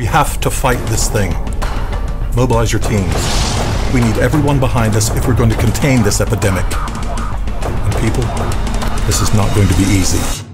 We have to fight this thing. Mobilize your teams. We need everyone behind us if we're going to contain this epidemic. And people, this is not going to be easy.